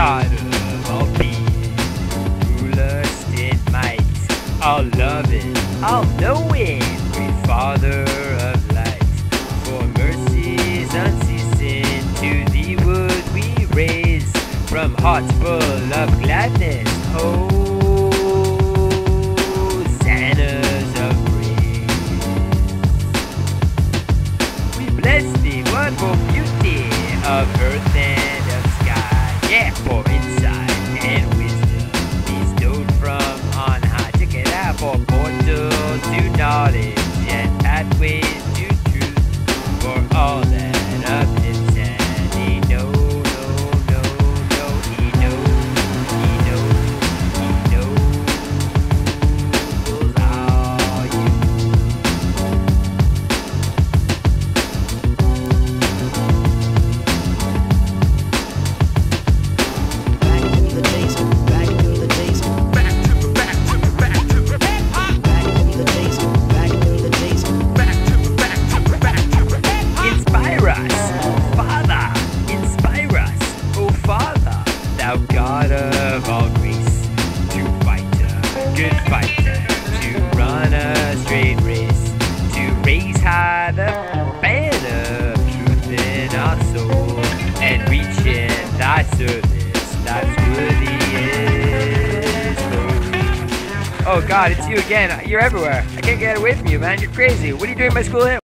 God of being, rulers in might, all loving, all knowing, great Father of light, for mercies unceasing to thee would we raise from hearts full of gladness. Oh, of praise. Portals to knowledge and pathways to God of all to fight a good fight, to run a straight race, to raise high the banner of truth in our soul, and reach in thy service, worthiest road. Oh God, it's you again. You're everywhere. I can't get away from you, man. You're crazy. What are you doing in my school hymn?